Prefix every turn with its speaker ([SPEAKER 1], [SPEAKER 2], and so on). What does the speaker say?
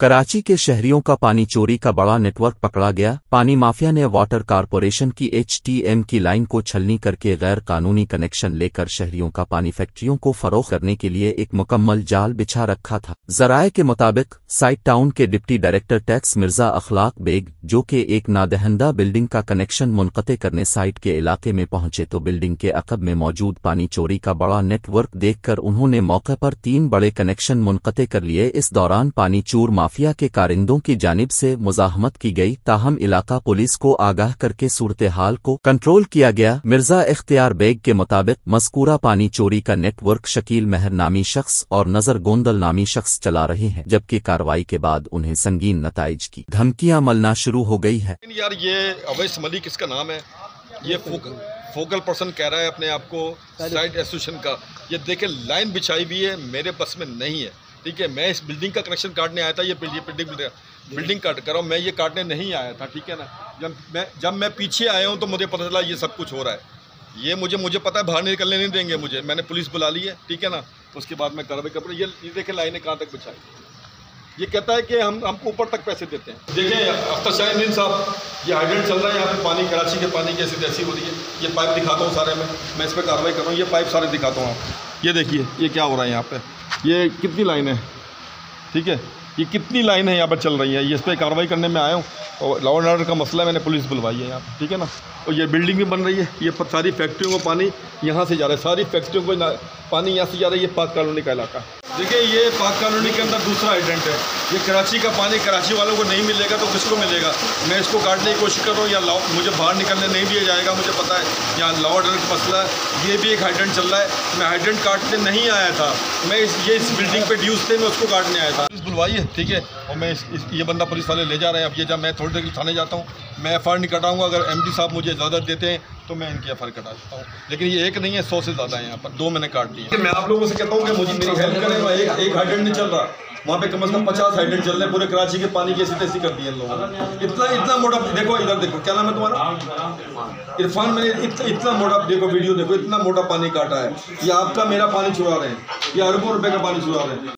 [SPEAKER 1] कराची के शहरियों का पानी चोरी का बड़ा नेटवर्क पकड़ा गया। पानी माफिया ने वाटर कारपोरेशन की एचटीएम की लाइन को छलनी करके गैर कानूनी कनेक्शन लेकर शहरियों का पानी फैक्ट्रियों को फरोख करने के लिए एक मुकम्मल जाल बिछा रखा था। जराये के मुताबिक, साइट टाउन के deputy director tax Mirza Akhlaq Baig, जो कि एक नादहंदा बिल्डिंग का कनेक्शन मुनक़ करने साइट के इलाके में पहुँचे तो बिल्डिंग के अकब में मौजूद पानी चोरी का बड़ा नेटवर्क देखकर उन्होंने मौके पर तीन बड़े कनेक्शन मुनक़ कर लिए। इस दौरान पानी चूर माफिया के कारिंदों की जानिब से मुजाहमत की गई ताहम इलाका पुलिस को आगाह करके सूरत हाल को कंट्रोल किया गया। मिर्ज़ा इख्तियार बेग के मुताबिक मस्कूरा पानी चोरी का नेटवर्क शकील मेहर नामी शख्स और नज़र गोंदल नामी शख्स चला रहे हैं जबकि कार्रवाई के बाद उन्हें संगीन नतज की धमकियाँ मलना शुरू हो गई है।
[SPEAKER 2] यार ये अवैस मलिक इसका नाम है? ये फोकल पर्सन कह रहा है अपने आप को साइड एसोसिएशन का। ये देखे लाइन बिछाई हुई है मेरे बस में नहीं है। ठीक है, मैं इस बिल्डिंग का कनेक्शन काटने आया था, ये बिल्डिंग बिल्डिंग काट कर रहा हूँ, मैं ये काटने नहीं आया था, ठीक है ना? जब मैं जब मैं पीछे आया हूँ तो मुझे पता चला ये सब कुछ हो रहा है। ये मुझे मुझे पता है, बाहर निकलने नहीं देंगे मुझे। मैंने पुलिस बुला ली है, ठीक है ना? उसके बाद मैं कार्रवाई कर ये ये देखें, लाइनें कहाँ तक बिछाई। ये कहता है कि हम, हमको ऊपर तक पैसे देते हैं। देखिए अख्तर शाहीन साहब, ये हाइड्रेंट चल रहा है, यहाँ पे पानी, कराची के पानी की ऐसी तैसी हो रही है। ये पाइप दिखाता हूँ सारे में। मैं इस पर कार्रवाई कर रहा हूँ, ये पाइप सारे दिखाता हूँ। आप ये देखिए, ये क्या हो रहा है यहाँ पे? ये कितनी लाइन है? ठीक है? ये कितनी लाइन है यहाँ पर चल रही है? ये इस पर कार्रवाई करने में आया हूँ। और लॉ एंड ऑर्डर का मसला है, मैंने पुलिस बुलवाई है यहाँ पर ठीक है ना? और ये बिल्डिंग भी बन रही है। ये सारी फैक्ट्रियों को पानी यहाँ से जा रहा है। सारी फैक्ट्रियों को पानी यहाँ से जा रहा है, ये पाक कॉलोनी का इलाका। देखिए, ये पाक कॉलोनी के अंदर दूसरा एजेंट है। ये कराची का पानी कराची वालों को नहीं मिलेगा तो किसको मिलेगा? मैं इसको काटने की कोशिश कर रहा हूँ या लॉ मुझे बाहर निकलने नहीं दिया जाएगा मुझे पता है। यहाँ लॉ ऑर्डर का मसला है ये भी एक हाइड्रेंट चल रहा है। मैं हाइड्रेंट काटने नहीं आया था। मैं इस ये इस बिल्डिंग पे ड्यूज थे मैं उसको काटने आया था। पुलिस बुलवाई है ठीक है? और मैं इस, इस ये बंदा पुलिस वाले ले जा रहे हैं। अब ये जब मैं थोड़ी देर थाने जाता हूँ। मैं एफ़ नहीं कटाऊँगा अगर एमडी साहब मुझे इजाज़त देते हैं तो मैं इनकी एफ़ कटा देता हूँ। लेकिन ये एक नहीं है सौ से ज़्यादा है यहाँ पर। दो मैंने काट दिए। मैं आप लोगों से कहता हूँ कि मुझे मेरी हेल्प करें एक हाइडेंट नहीं चल रहा। वहाँ पे कम से कम पचास हाइड्रेट चल रहे पूरे कराची के पानी की ऐसी कर दी है लोगों ने। इतना इतना मोटा, देखो इधर देखो, क्या नाम है तुम्हारा? इरफान, मैंने इतना मोटा, देखो वीडियो देखो, इतना मोटा पानी काटा है। ये आपका मेरा पानी छुड़ा रहे हैं, ये अरबों रुपए का पानी छुड़ा रहे हैं।